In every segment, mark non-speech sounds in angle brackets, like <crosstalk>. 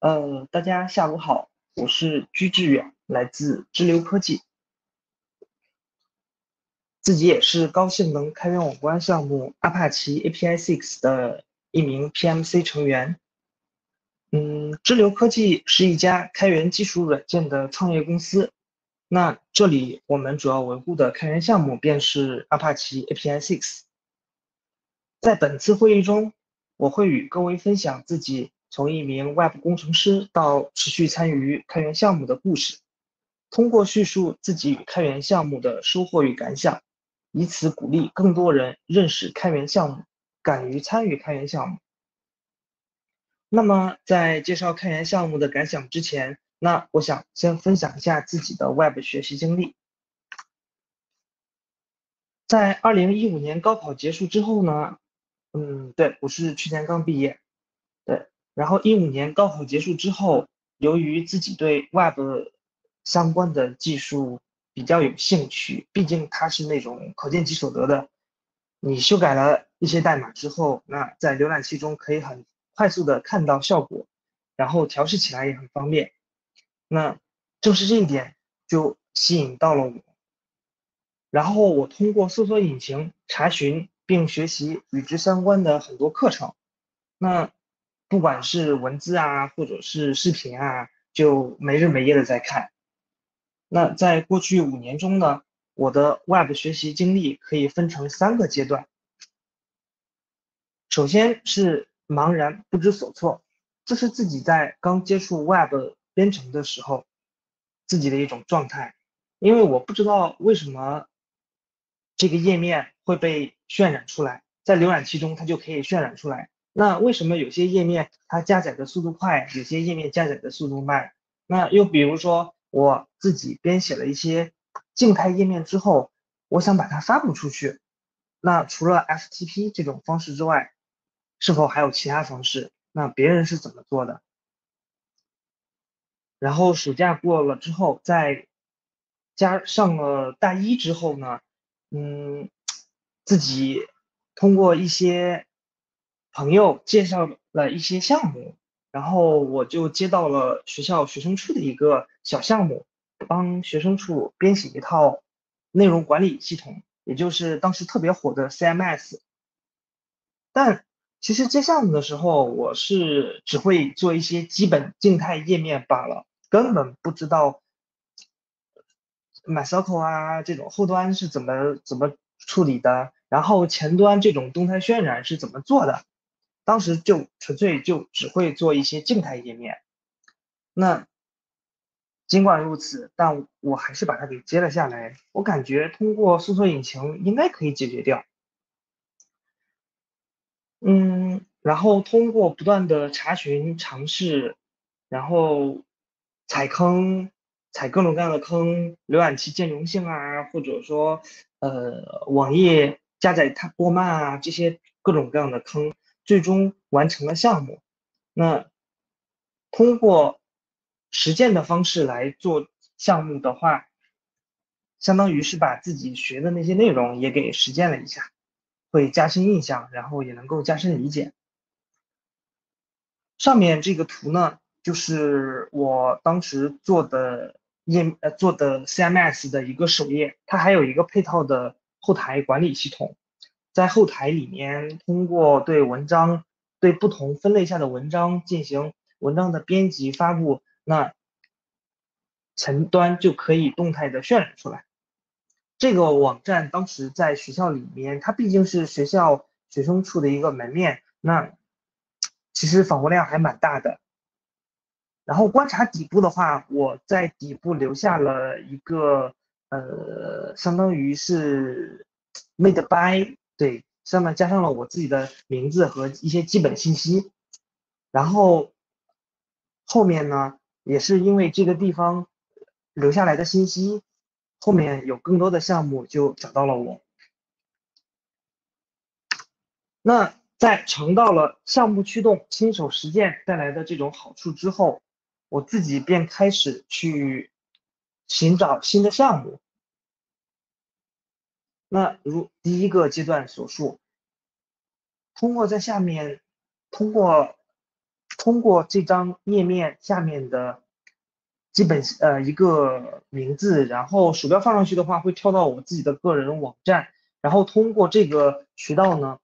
呃，大家下午好，我是居志远，来自支流科技，自己也是高性能开源网关项目 Apache API Six 的一名 PMC 成员。嗯，支流科技是一家开源技术软件的创业公司。那这里我们主要维护的开源项目便是 Apache API Six。在本次会议中，我会与各位分享自己。从一名 Web 工程师到持续参与开源项目的故事，通过叙述自己与开源项目的收获与感想，以此鼓励更多人认识开源项目，敢于参与开源项目。那么，在介绍开源项目的感想之前，那我想先分享一下自己的 Web 学习经历。在二零一五年高考结束之后呢，嗯，对我是去年刚毕业。然后一五年高考结束之后，由于自己对 Web 相关的技术比较有兴趣，毕竟它是那种可见即所得的。你修改了一些代码之后，那在浏览器中可以很快速的看到效果，然后调试起来也很方便。那正是这一点就吸引到了我。然后我通过搜索引擎查询并学习与之相关的很多课程。那不管是文字啊，或者是视频啊，就没日没夜的在看。那在过去五年中呢，我的 Web 学习经历可以分成三个阶段。首先是茫然不知所措，这是自己在刚接触 Web 编程的时候自己的一种状态，因为我不知道为什么这个页面会被渲染出来，在浏览器中它就可以渲染出来。那为什么有些页面它加载的速度快，有些页面加载的速度慢？那又比如说我自己编写了一些静态页面之后，我想把它发布出去，那除了 FTP 这种方式之外，是否还有其他方式？那别人是怎么做的？然后暑假过了之后，在加上了大一之后呢，嗯，自己通过一些。朋友介绍了一些项目，然后我就接到了学校学生处的一个小项目，帮学生处编写一套内容管理系统，也就是当时特别火的 CMS。但其实接项目的时候，我是只会做一些基本静态页面罢了，根本不知道 MySQL 啊这种后端是怎么怎么处理的，然后前端这种动态渲染是怎么做的。当时就纯粹就只会做一些静态页面，那尽管如此，但我还是把它给接了下来。我感觉通过搜索引擎应该可以解决掉。嗯，然后通过不断的查询、尝试，然后踩坑、踩各种各样的坑，浏览器兼容性啊，或者说呃网页加载它过慢啊，这些各种各样的坑。最终完成了项目。那通过实践的方式来做项目的话，相当于是把自己学的那些内容也给实践了一下，会加深印象，然后也能够加深理解。上面这个图呢，就是我当时做的页呃做的 CMS 的一个首页，它还有一个配套的后台管理系统。在后台里面，通过对文章、对不同分类下的文章进行文章的编辑发布，那前端就可以动态的渲染出来。这个网站当时在学校里面，它毕竟是学校学生处的一个门面，那其实访问量还蛮大的。然后观察底部的话，我在底部留下了一个呃，相当于是 made by。对，上面加上了我自己的名字和一些基本信息，然后后面呢，也是因为这个地方留下来的信息，后面有更多的项目就找到了我。那在尝到了项目驱动、亲手实践带来的这种好处之后，我自己便开始去寻找新的项目。那如第一个阶段所述，通过在下面，通过通过这张页面下面的基本呃一个名字，然后鼠标放上去的话，会跳到我自己的个人网站，然后通过这个渠道呢，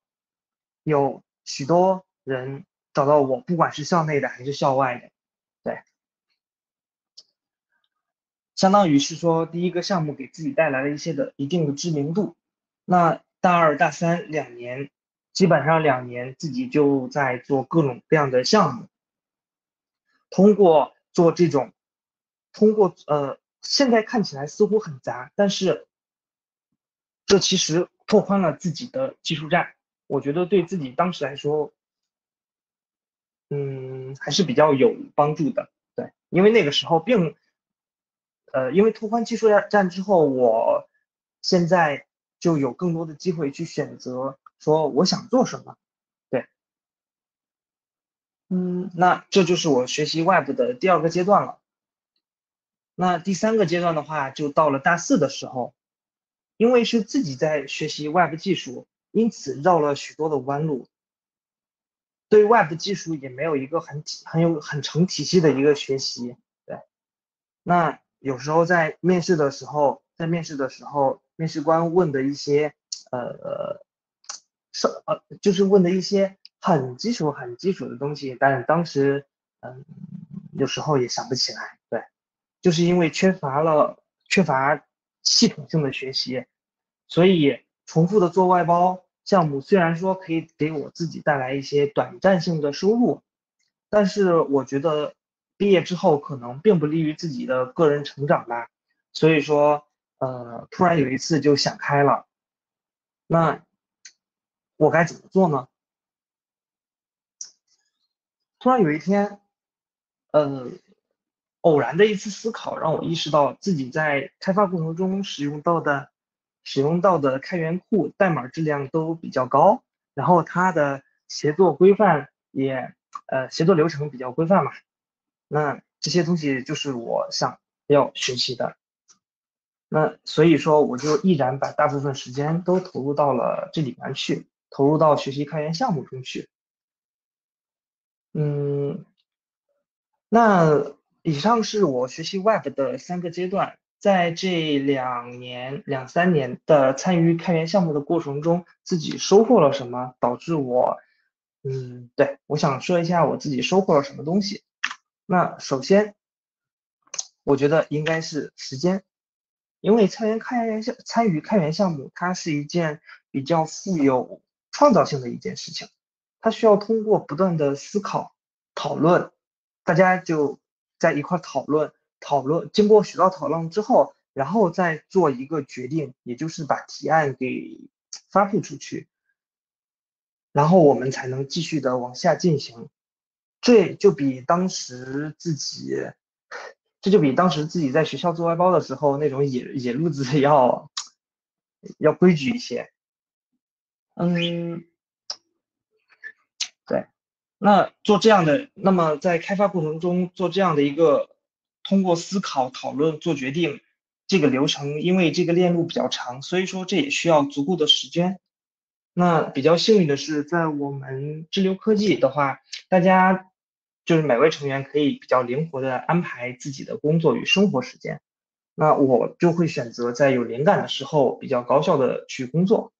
有许多人找到我，不管是校内的还是校外的，对，相当于是说第一个项目给自己带来了一些的一定的知名度，那大二大三两年。基本上两年自己就在做各种各样的项目，通过做这种，通过呃，现在看起来似乎很杂，但是这其实拓宽了自己的技术栈，我觉得对自己当时来说，嗯，还是比较有帮助的。对，因为那个时候并，呃，因为拓宽技术栈之后，我现在就有更多的机会去选择。说我想做什么，对，嗯，那这就是我学习 Web 的第二个阶段了。那第三个阶段的话，就到了大四的时候，因为是自己在学习 Web 技术，因此绕了许多的弯路，对 Web 技术也没有一个很很有很成体系的一个学习。对，那有时候在面试的时候，在面试的时候，面试官问的一些呃。是呃，就是问的一些很基础、很基础的东西，但当时嗯，有时候也想不起来。对，就是因为缺乏了缺乏系统性的学习，所以重复的做外包项目，虽然说可以给我自己带来一些短暂性的收入，但是我觉得毕业之后可能并不利于自己的个人成长吧。所以说，呃，突然有一次就想开了，那。我该怎么做呢？突然有一天，呃，偶然的一次思考让我意识到自己在开发过程中使用到的、使用到的开源库代码质量都比较高，然后它的协作规范也，呃，协作流程比较规范嘛。那这些东西就是我想要学习的。那所以说，我就毅然把大部分时间都投入到了这里面去。投入到学习开源项目中去。嗯，那以上是我学习 Web 的三个阶段，在这两年、两三年的参与开源项目的过程中，自己收获了什么，导致我，嗯，对我想说一下我自己收获了什么东西。那首先，我觉得应该是时间，因为参与开源项参与开源项目，它是一件比较富有。创造性的一件事情，它需要通过不断的思考、讨论，大家就在一块讨论、讨论，经过许多讨论之后，然后再做一个决定，也就是把提案给发布出去，然后我们才能继续的往下进行。这就比当时自己，这就比当时自己在学校做外包的时候那种野野路子 <laughs> 要要规矩一些。嗯，对，那做这样的，那么在开发过程中做这样的一个通过思考、讨论、做决定这个流程，因为这个链路比较长，所以说这也需要足够的时间。那比较幸运的是，在我们智流科技的话，大家就是每位成员可以比较灵活的安排自己的工作与生活时间。那我就会选择在有灵感的时候，比较高效的去工作。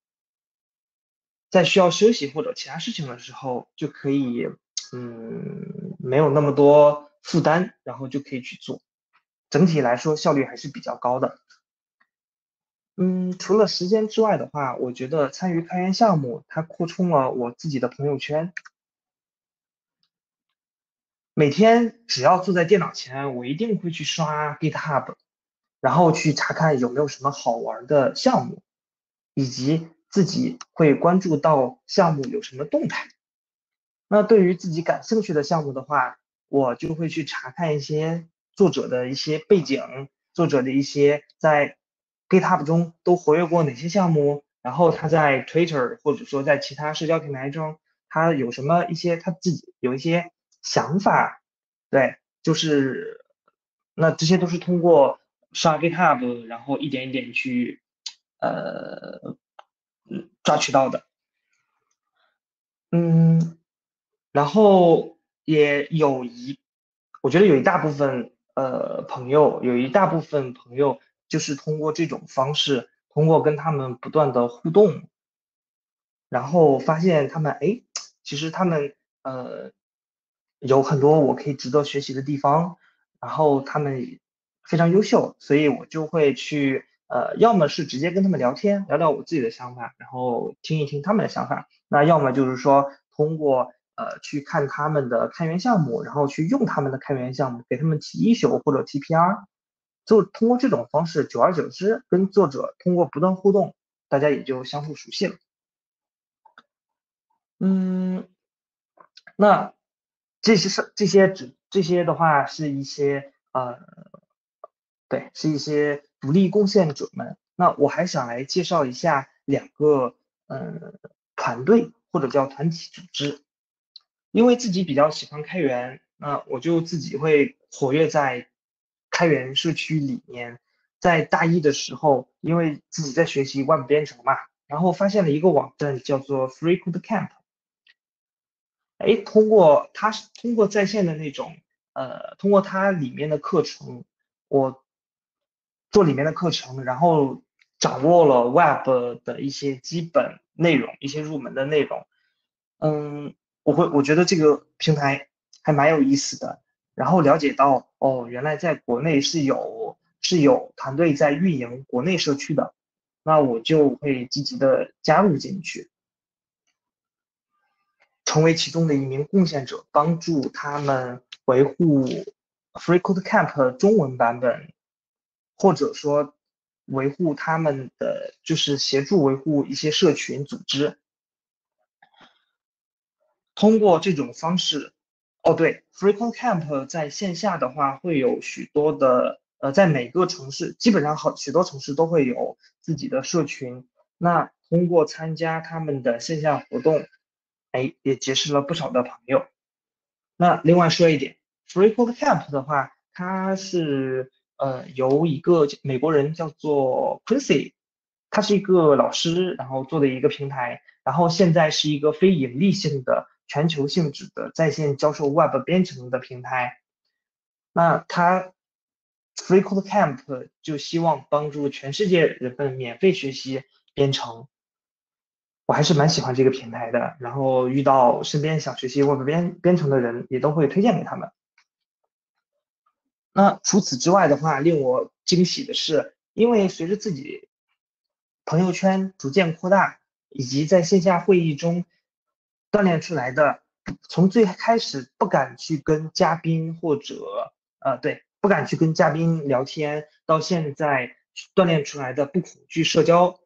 在需要休息或者其他事情的时候，就可以，嗯，没有那么多负担，然后就可以去做。整体来说，效率还是比较高的。嗯，除了时间之外的话，我觉得参与开源项目，它扩充了我自己的朋友圈。每天只要坐在电脑前，我一定会去刷 GitHub，然后去查看有没有什么好玩的项目，以及。自己会关注到项目有什么动态，那对于自己感兴趣的项目的话，我就会去查看一些作者的一些背景，作者的一些在 GitHub 中都活跃过哪些项目，然后他在 Twitter 或者说在其他社交平台中，他有什么一些他自己有一些想法，对，就是那这些都是通过刷 GitHub，然后一点一点去，呃。抓取到的，嗯，然后也有一，我觉得有一大部分呃朋友，有一大部分朋友就是通过这种方式，通过跟他们不断的互动，然后发现他们哎，其实他们呃有很多我可以值得学习的地方，然后他们非常优秀，所以我就会去呃，要么是直接跟他们聊天，聊聊我自己的想法，然后听一听他们的想法，那要么就是说通过。呃，去看他们的开源项目，然后去用他们的开源项目，给他们提一宿或者提 PR，就通过这种方式，久而久之，跟作者通过不断互动，大家也就相互熟悉了。嗯，那这些是这些只这些的话，是一些呃，对，是一些独立贡献者们。那我还想来介绍一下两个嗯团队或者叫团体组织。因为自己比较喜欢开源，那我就自己会活跃在开源社区里面。在大一的时候，因为自己在学习 Web 编程嘛，然后发现了一个网站叫做 FreeCodeCamp。哎，通过它是通过在线的那种，呃，通过它里面的课程，我做里面的课程，然后掌握了 Web 的一些基本内容，一些入门的内容，嗯。我会我觉得这个平台还蛮有意思的，然后了解到哦，原来在国内是有是有团队在运营国内社区的，那我就会积极的加入进去，成为其中的一名贡献者，帮助他们维护 FreeCodeCamp 中文版本，或者说维护他们的就是协助维护一些社群组织。通过这种方式，哦对，FreeCodeCamp 在线下的话会有许多的，呃，在每个城市，基本上好许多城市都会有自己的社群。那通过参加他们的线下活动，哎，也结识了不少的朋友。那另外说一点，FreeCodeCamp 的话，它是呃由一个美国人叫做 Quincy，他是一个老师，然后做的一个平台，然后现在是一个非盈利性的。全球性质的在线教授 Web 编程的平台，那它 FreeCodeCamp 就希望帮助全世界人们免费学习编程。我还是蛮喜欢这个平台的，然后遇到身边想学习 Web 编编程的人，也都会推荐给他们。那除此之外的话，令我惊喜的是，因为随着自己朋友圈逐渐扩大，以及在线下会议中。锻炼出来的，从最开始不敢去跟嘉宾或者呃对，不敢去跟嘉宾聊天，到现在锻炼出来的不恐惧社交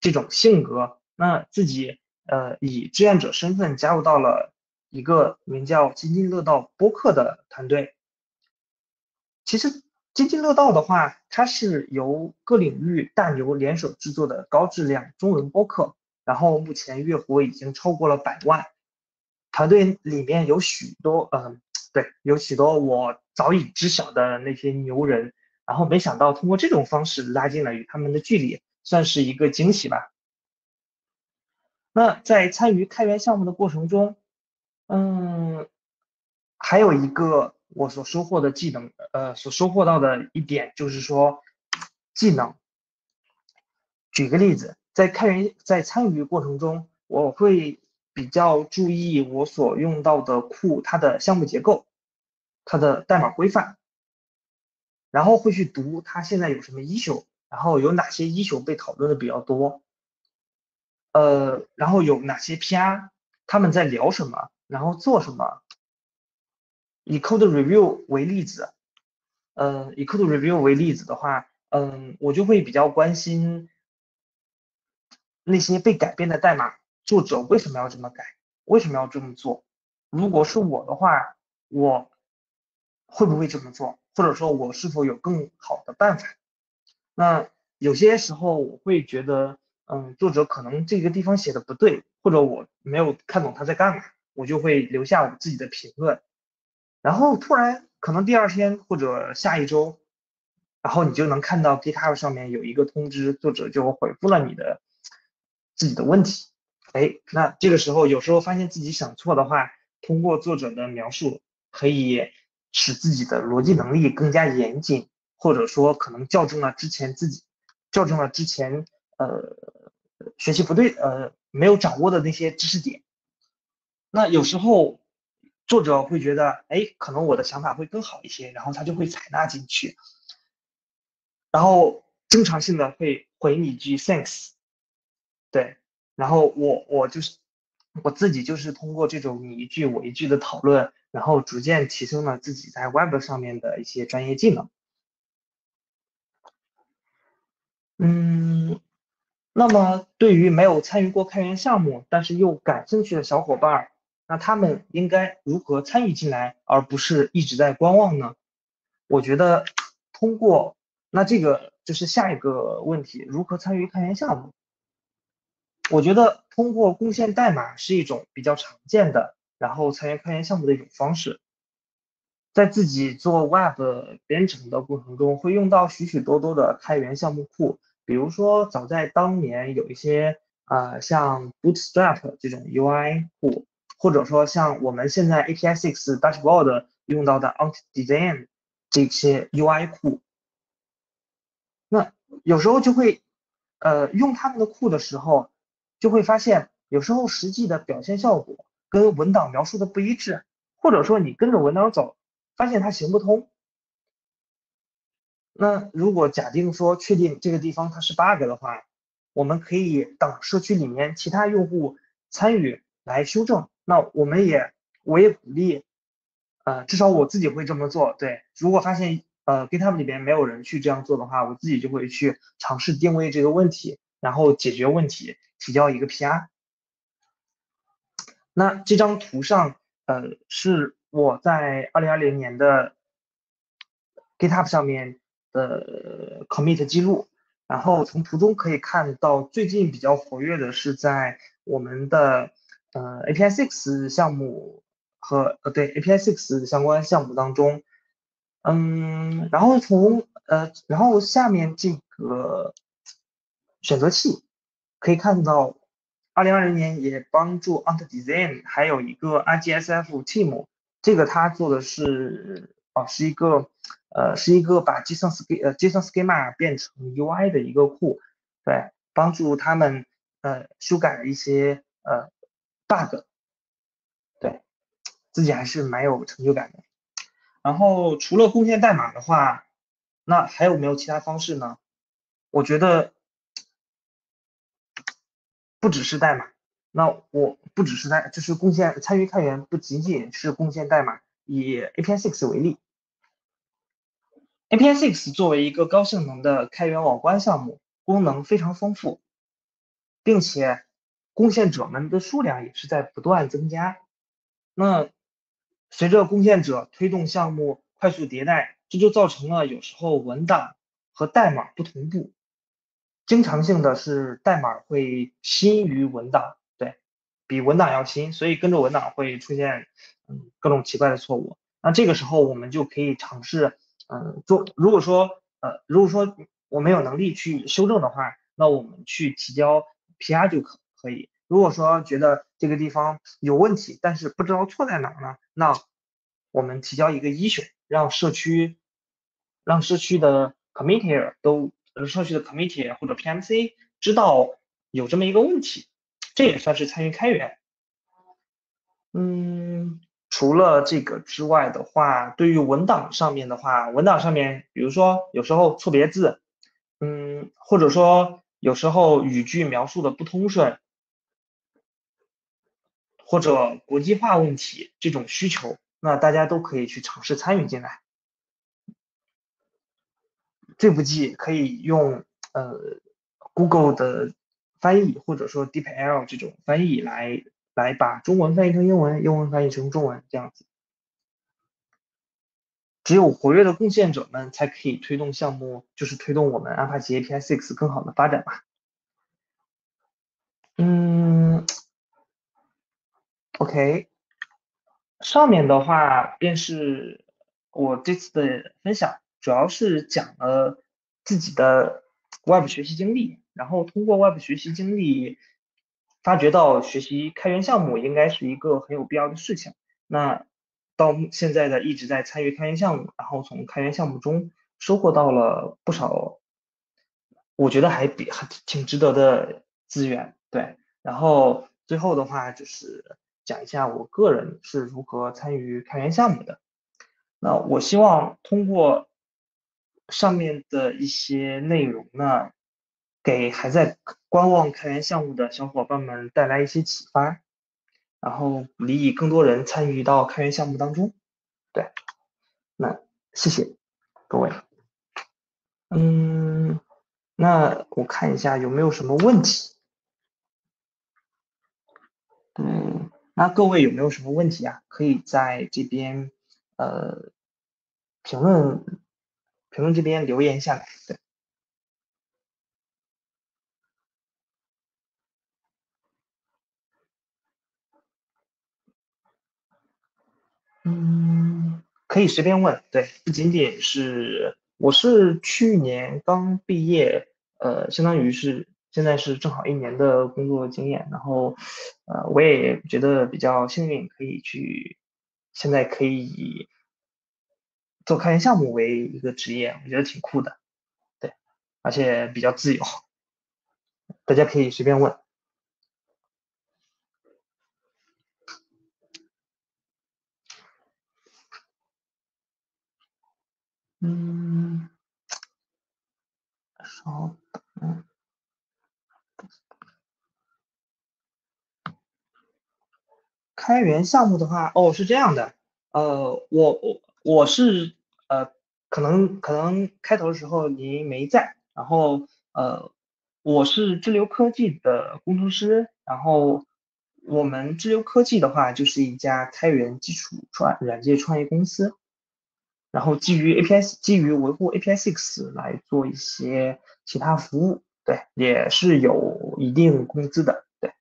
这种性格，那自己呃以志愿者身份加入到了一个名叫津津乐道播客的团队。其实津津乐道的话，它是由各领域大牛联手制作的高质量中文播客，然后目前月活已经超过了百万。团队里面有许多，嗯，对，有许多我早已知晓的那些牛人，然后没想到通过这种方式拉近了与他们的距离，算是一个惊喜吧。那在参与开源项目的过程中，嗯，还有一个我所收获的技能，呃，所收获到的一点就是说，技能。举个例子，在开源在参与过程中，我会。比较注意我所用到的库它的项目结构，它的代码规范，然后会去读它现在有什么 issue，然后有哪些 issue 被讨论的比较多，呃，然后有哪些 PR，他们在聊什么，然后做什么。以 code review 为例子，呃，以 code review 为例子的话，嗯，我就会比较关心那些被改变的代码。作者为什么要这么改？为什么要这么做？如果是我的话，我会不会这么做？或者说，我是否有更好的办法？那有些时候我会觉得，嗯，作者可能这个地方写的不对，或者我没有看懂他在干嘛，我就会留下我自己的评论。然后突然可能第二天或者下一周，然后你就能看到 GitHub 上面有一个通知，作者就回复了你的自己的问题。哎，那这个时候有时候发现自己想错的话，通过作者的描述，可以使自己的逻辑能力更加严谨，或者说可能校正了之前自己校正了之前呃学习不对呃没有掌握的那些知识点。那有时候作者会觉得，哎，可能我的想法会更好一些，然后他就会采纳进去，然后经常性的会回你一句 thanks，对，然后我我就是。我自己就是通过这种你一句我一句的讨论，然后逐渐提升了自己在 Web 上面的一些专业技能。嗯，那么对于没有参与过开源项目，但是又感兴趣的小伙伴，那他们应该如何参与进来，而不是一直在观望呢？我觉得通过那这个就是下一个问题，如何参与开源项目？我觉得通过贡献代码是一种比较常见的，然后参与开源项目的一种方式。在自己做 Web 编程的过程中，会用到许许多多的开源项目库。比如说，早在当年有一些呃像 Bootstrap 这种 UI 库，或者说像我们现在 API Six Dashboard 用到的 AutoDesign 这些 UI 库。那有时候就会呃用他们的库的时候。就会发现，有时候实际的表现效果跟文档描述的不一致，或者说你跟着文档走，发现它行不通。那如果假定说确定这个地方它是 bug 的话，我们可以等社区里面其他用户参与来修正。那我们也我也鼓励，呃，至少我自己会这么做。对，如果发现呃 GitHub 里边没有人去这样做的话，我自己就会去尝试定位这个问题，然后解决问题。提交一个 PR。那这张图上，呃，是我在二零二零年的 GitHub 上面的 commit 记录。然后从图中可以看到，最近比较活跃的是在我们的呃 API Six 项目和呃对 API Six 相关项目当中。嗯，然后从呃，然后下面这个选择器。可以看到，二零二零年也帮助 AutoDesign，还有一个 RGSF Team，这个他做的是啊，是一个呃，是一个把 JSON Schema 呃 JSON Schema 变成 UI 的一个库，对，帮助他们呃修改了一些呃 bug，对自己还是蛮有成就感的。然后除了贡献代码的话，那还有没有其他方式呢？我觉得。不只是代码，那我不只是代，就是贡献参与开源，不仅仅是贡献代码。以 API6 为例，API6 作为一个高性能的开源网关项目，功能非常丰富，并且贡献者们的数量也是在不断增加。那随着贡献者推动项目快速迭代，这就造成了有时候文档和代码不同步。经常性的是代码会新于文档，对比文档要新，所以跟着文档会出现嗯各种奇怪的错误。那这个时候我们就可以尝试嗯做，如果说呃如果说我没有能力去修正的话，那我们去提交 PR 就可可以。如果说觉得这个地方有问题，但是不知道错在哪呢，那我们提交一个 issue，让社区让社区的 committee 都。社区的 committee 或者 PMC 知道有这么一个问题，这也算是参与开源。嗯，除了这个之外的话，对于文档上面的话，文档上面，比如说有时候错别字，嗯，或者说有时候语句描述的不通顺，或者国际化问题这种需求，那大家都可以去尝试参与进来。这部剧可以用呃 Google 的翻译或者说 DeepL 这种翻译来来把中文翻译成英文，英文翻译成中文这样子。只有活跃的贡献者们才可以推动项目，就是推动我们阿帕奇 API Six 更好的发展嘛。嗯，OK，上面的话便是我这次的分享。主要是讲了自己的 Web 学习经历，然后通过 Web 学习经历，发觉到学习开源项目应该是一个很有必要的事情。那到现在的一直在参与开源项目，然后从开源项目中收获到了不少，我觉得还比还挺值得的资源。对，然后最后的话就是讲一下我个人是如何参与开源项目的。那我希望通过上面的一些内容呢。给还在观望开源项目的小伙伴们带来一些启发，然后鼓励更多人参与到开源项目当中。对，那谢谢各位。嗯，那我看一下有没有什么问题。嗯，那各位有没有什么问题啊？可以在这边呃评论评论这边留言下来。对。嗯，可以随便问，对，不仅仅是，我是去年刚毕业，呃，相当于是现在是正好一年的工作经验，然后，呃，我也觉得比较幸运，可以去，现在可以以做开源项目为一个职业，我觉得挺酷的，对，而且比较自由，大家可以随便问。嗯，稍等。开源项目的话，哦，是这样的，呃，我我我是呃，可能可能开头的时候您没在，然后呃，我是智流科技的工程师，然后我们智流科技的话就是一家开源基础创软件创业公司。然后基于 API，基于维护 API Six 来做一些其他服务，对，也是有一定工资的，对。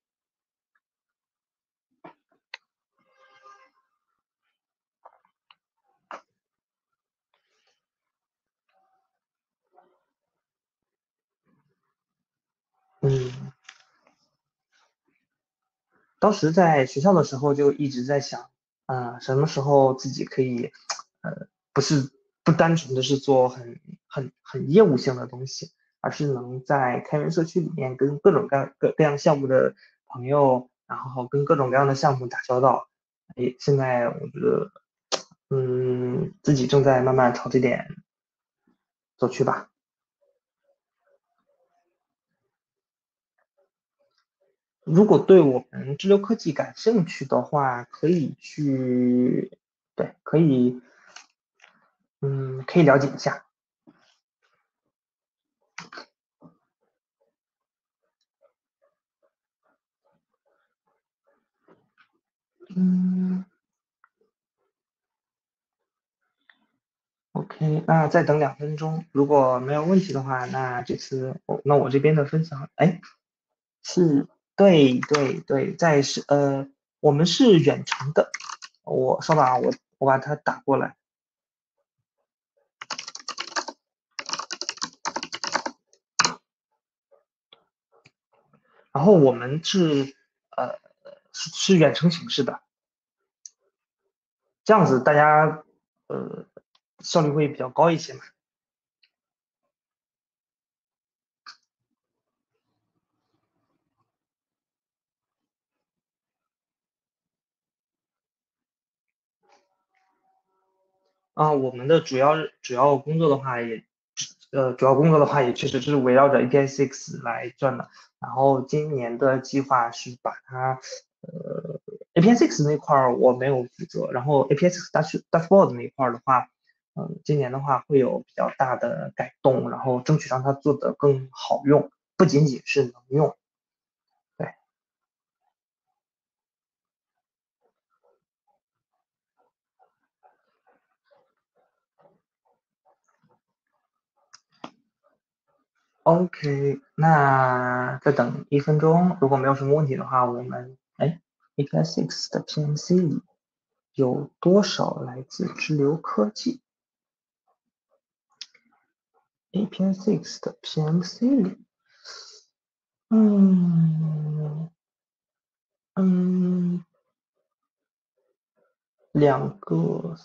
嗯，当时在学校的时候就一直在想，啊，什么时候自己可以，呃。不是不单纯的是做很很很业务性的东西，而是能在开源社区里面跟各种各样各各样项目的朋友，然后跟各种各样的项目打交道。哎，现在我觉得，嗯，自己正在慢慢朝这点走去吧。如果对我们智流科技感兴趣的话，可以去，对，可以。嗯，可以了解一下。嗯，OK，那再等两分钟，如果没有问题的话，那这次我那我这边的分享，哎，是，对对对，在是呃，我们是远程的，我稍等啊，我我把它打过来。然后我们是呃是是远程形式的，这样子大家呃效率会比较高一些嘛。啊，我们的主要主要工作的话也。呃，主要工作的话也确实是围绕着 API Six 来转的。然后今年的计划是把它，呃，API Six 那块儿我没有负责。然后 APS 大区 dashboard 那块儿的话，嗯，今年的话会有比较大的改动，然后争取让它做得更好用，不仅仅是能用。OK，那再等一分钟，如果没有什么问题的话，我们哎，API Six 的 PMC 里有多少来自直流科技？API Six 的 PMC 里，嗯嗯。两个，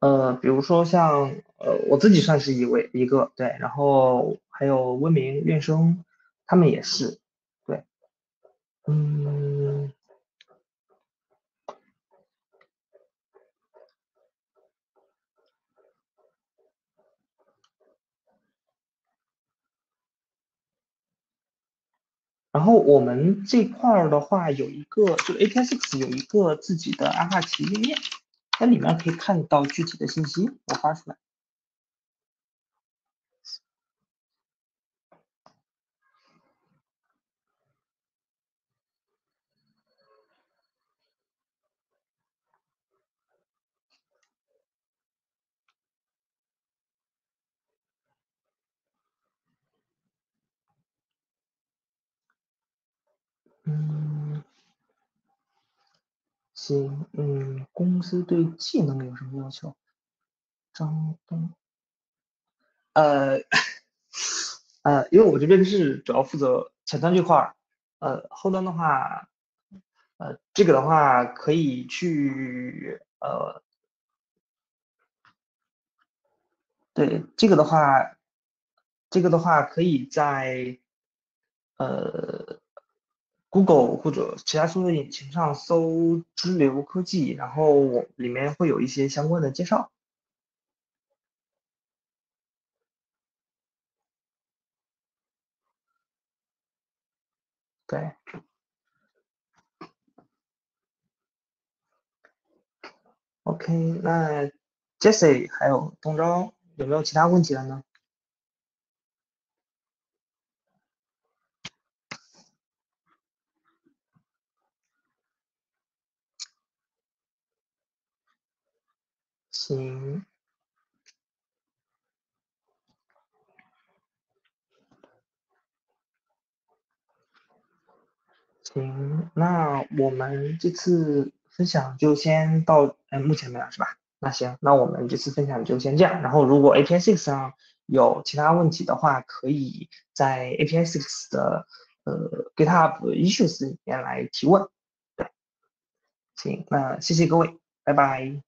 呃，比如说像呃，我自己算是一位一个对，然后还有温明、院生，他们也是对，嗯。然后我们这块儿的话，有一个就 API Six 有一个自己的阿帕奇页面，在里面可以看到具体的信息，我发出来。嗯，行，嗯，公司对技能有什么要求？张东，呃，呃，因为我这边是主要负责前端这块儿，呃，后端的话，呃，这个的话可以去，呃，对，这个的话，这个的话可以在，呃。Google 或者其他搜索引擎上搜“支流科技”，然后里面会有一些相关的介绍。对。OK，那 Jessie 还有东招有没有其他问题了呢？行，行，那我们这次分享就先到，哎，目前没有是吧？那行，那我们这次分享就先这样。然后如果 API Six 上有其他问题的话，可以在 API Six 的呃 GitHub Issues 里面来提问。对，行，那谢谢各位，拜拜。